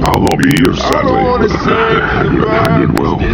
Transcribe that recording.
How long are you here, sadly? I don't want to say. 112.